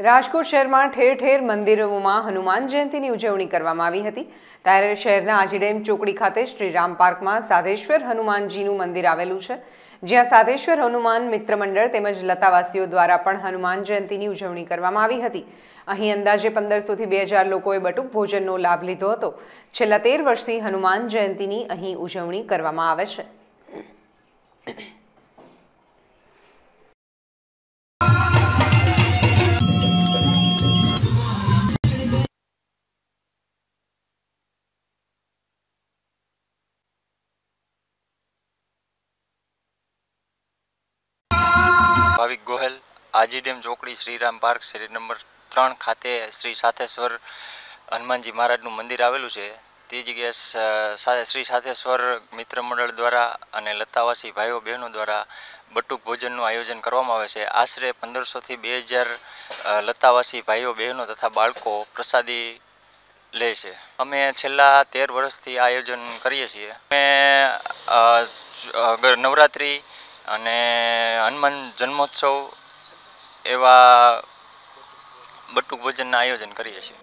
રાજકોટ શહેરમાં ઠેર ઠેર મંદિરોમાં હનુમાન જયંતીની ઉજવણી કરવામાં આવી હતી. ત્યારે શહેરના આજીડેમ ચોકડી ખાતે શ્રીરામ પાર્કમાં સાધેશ્વર હનુમાનજીનું મંદિર આવેલું છે. જ્યાં સાધેશ્વર હનુમાન મિત્ર મંડળ તેમજ લતાવાસીઓ દ્વારા પણ હનુમાન જયંતીની ઉજવણી કરવામાં આવી હતી. અહીં અંદાજે પંદરસોથી બે હજાર લોકોએ બટુક ભોજનનો લાભ લીધો હતો. છેલ્લા તેર વર્ષથી હનુમાન જયંતીની અહીં ઉજવણી કરવામાં આવે છે. ભાવિક ગોહેલ, આજીડેમ ચોકડી શ્રીરામ પાર્ક, શ્રી નંબર ત્રણ ખાતે શ્રી સાથેશ્વર હનુમાનજી મહારાજનું મંદિર આવેલું છે. તે જગ્યાએ શ્રી સાથેશ્વર મિત્ર મંડળ દ્વારા અને લતાવાસી ભાઈઓ બહેનો દ્વારા બટુક ભોજનનું આયોજન કરવામાં આવે છે. આશરે પંદરસોથી બે હજાર લતાવાસી ભાઈઓ, બહેનો તથા બાળકો પ્રસાદી લે છે. અમે છેલ્લા તેર વર્ષથી આયોજન કરીએ છીએ. અમે નવરાત્રિ અને હનુમાન જન્મોત્સવ એવા બટુક ભોજનના આયોજન કરીએ છીએ.